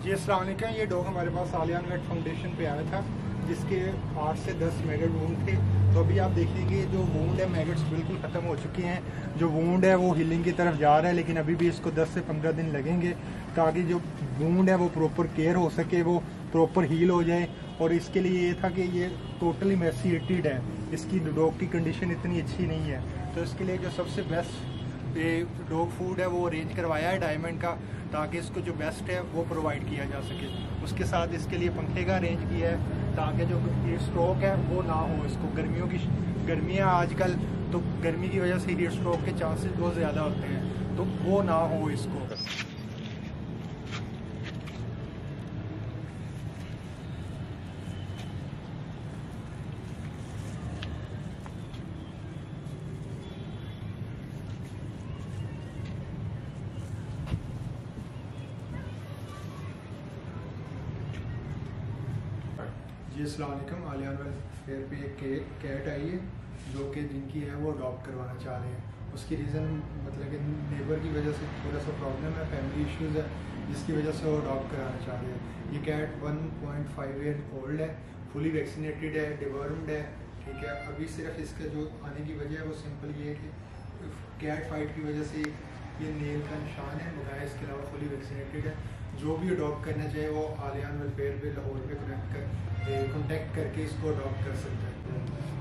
जी अस्सलाम ये डॉग हमारे पास आलियान वेट फाउंडेशन पे आया था, जिसके आठ से दस मैगट वूंड थे। तो अभी आप देखिए जो वूंड है, मैगट्स बिल्कुल ख़त्म हो चुके हैं। जो वूंड है, वो हीलिंग की तरफ़ जा रहा है, लेकिन अभी भी इसको 10 से 15 दिन लगेंगे, ताकि जो वूंड है, वो प्रॉपर केयर हो सके, वो प्रॉपर हील हो जाए। और इसके लिए ये था कि ये टोटली मैसीटेड है। इसकी डॉग की कंडीशन इतनी अच्छी नहीं है। तो इसके लिए जो सबसे बेस्ट ये डॉग फ़ूड है, वो अरेंज करवाया है डायमंड का, ताकि इसको जो बेस्ट है, वो प्रोवाइड किया जा सके। उसके साथ इसके लिए पंखे का अरेंज किया है, ताकि जो ये स्ट्रोक है, वो ना हो इसको। गर्मियों की गर्मियाँ आजकल तो गर्मी की वजह से हीट स्ट्रोक के चांसेस बहुत ज़्यादा होते हैं तो वो ना हो इसको। जी असलम आलियान वेलफेयर पे एक कैट आई है, जो कि जिनकी है वो अडॉप्ट करवाना चाह रहे हैं। उसकी रीज़न मतलब कि नेबर की वजह से थोड़ा सा प्रॉब्लम है फैमिली इश्यूज़ है, जिसकी वजह से वो अडॉप्ट कराना चाह रहे हैं। ये कैट 1.5 ईयर ओल्ड है फुली वैक्सीनेटेड है डिवर्म्ड है, ठीक है। अभी सिर्फ़ इसका जो आने की वजह है, वो सिंपल ये है कि कैट फाइट की वजह से ये नेल का निशान है बगैर इसके अलावा फुली वैक्सीनेटेड है जो भी अडॉप्ट करना चाहिए वो आलियान वेलफेयर पे लाहौर पे कनेक्ट कर कॉन्टेक्ट करके इसको अडॉप्ट कर सकता है